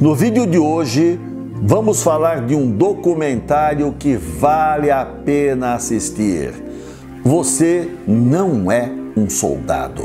No vídeo de hoje, vamos falar de um documentário que vale a pena assistir. Você não é um soldado.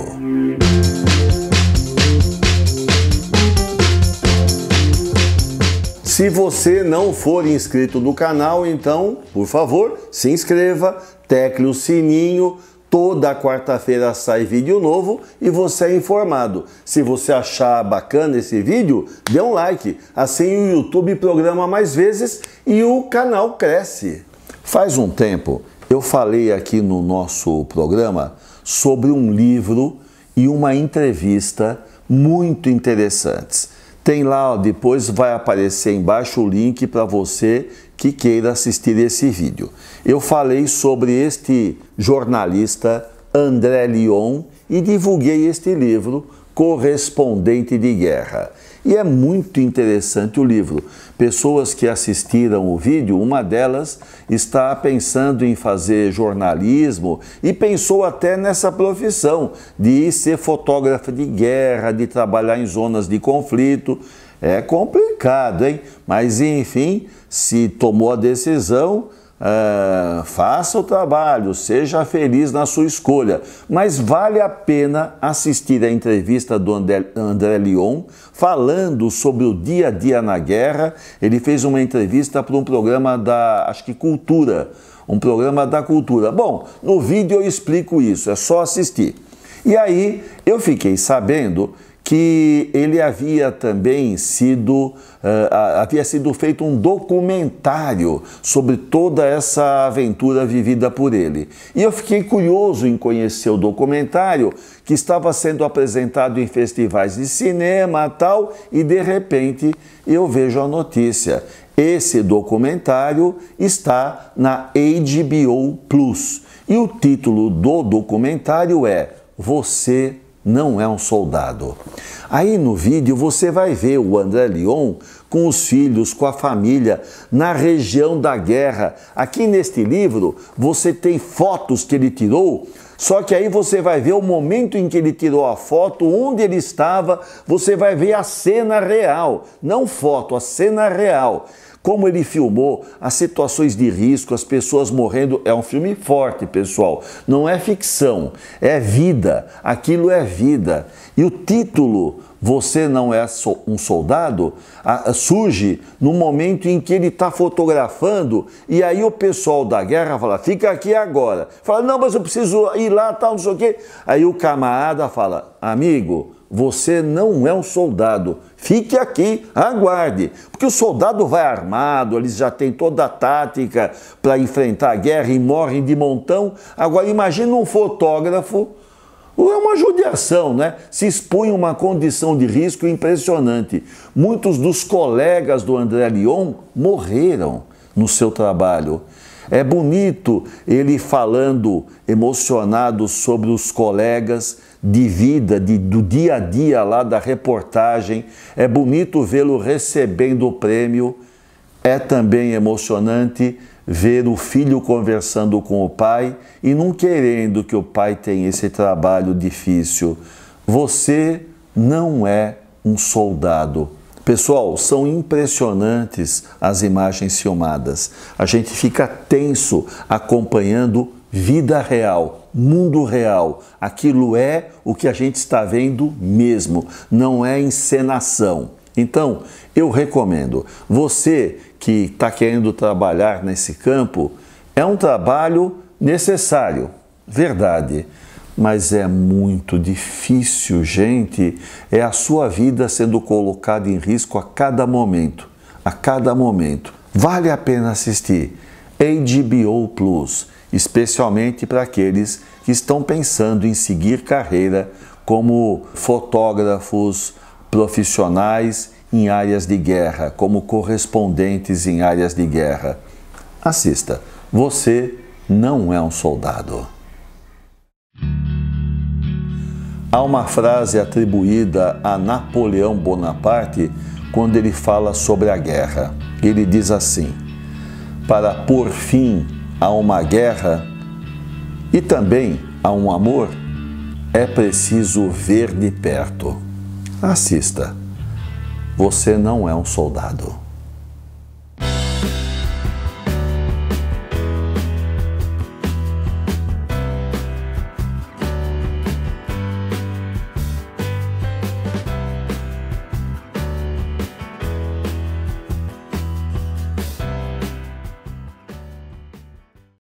Se você não for inscrito no canal, então, por favor, se inscreva, tecle o sininho Toda quarta-feira sai vídeo novo e você é informado. Se você achar bacana esse vídeo, dê um like. Assim o YouTube programa mais vezes e o canal cresce. Faz um tempo eu falei aqui no nosso programa sobre um livro e uma entrevista muito interessantes. Tem lá, depois vai aparecer embaixo o link para você que queira assistir esse vídeo. Eu falei sobre este jornalista André Lyon e divulguei este livro, Correspondente de Guerra. E é muito interessante o livro. Pessoas que assistiram o vídeo, uma delas está pensando em fazer jornalismo e pensou até nessa profissão de ser fotógrafa de guerra, de trabalhar em zonas de conflito. É complicado, hein? Mas enfim, se tomou a decisão, Uh, faça o trabalho, seja feliz na sua escolha, mas vale a pena assistir a entrevista do André, André Lyon falando sobre o dia a dia na guerra. Ele fez uma entrevista para um programa da, acho que Cultura, um programa da Cultura. Bom, no vídeo eu explico isso, é só assistir. E aí eu fiquei sabendo que ele havia também sido, uh, havia sido feito um documentário sobre toda essa aventura vivida por ele. E eu fiquei curioso em conhecer o documentário que estava sendo apresentado em festivais de cinema tal, e de repente eu vejo a notícia. Esse documentário está na HBO Plus. E o título do documentário é Você não é um soldado. Aí no vídeo você vai ver o André Lyon com os filhos, com a família, na região da guerra. Aqui neste livro você tem fotos que ele tirou, só que aí você vai ver o momento em que ele tirou a foto, onde ele estava, você vai ver a cena real, não foto, a cena real como ele filmou as situações de risco, as pessoas morrendo. É um filme forte, pessoal. Não é ficção, é vida. Aquilo é vida. E o título Você Não É um Soldado surge no momento em que ele está fotografando e aí o pessoal da guerra fala: fica aqui agora. Fala: não, mas eu preciso ir lá, tal, não sei o quê. Aí o camarada fala: amigo você não é um soldado. Fique aqui, aguarde. Porque o soldado vai armado, eles já têm toda a tática para enfrentar a guerra e morrem de montão. Agora, imagine um fotógrafo. É uma judiação, né? Se expõe a uma condição de risco impressionante. Muitos dos colegas do André Lyon morreram no seu trabalho. É bonito ele falando emocionado sobre os colegas de vida, de, do dia a dia lá da reportagem. É bonito vê-lo recebendo o prêmio. É também emocionante ver o filho conversando com o pai e não querendo que o pai tenha esse trabalho difícil. Você não é um soldado. Pessoal, são impressionantes as imagens filmadas. A gente fica tenso acompanhando vida real, mundo real. Aquilo é o que a gente está vendo mesmo, não é encenação. Então, eu recomendo. Você que está querendo trabalhar nesse campo, é um trabalho necessário, verdade. Mas é muito difícil, gente. É a sua vida sendo colocada em risco a cada momento. A cada momento. Vale a pena assistir. HBO Plus especialmente para aqueles que estão pensando em seguir carreira como fotógrafos profissionais em áreas de guerra, como correspondentes em áreas de guerra. Assista, você não é um soldado. Há uma frase atribuída a Napoleão Bonaparte quando ele fala sobre a guerra. Ele diz assim: Para pôr fim a uma guerra e também a um amor, é preciso ver de perto. Assista. você não é um soldado.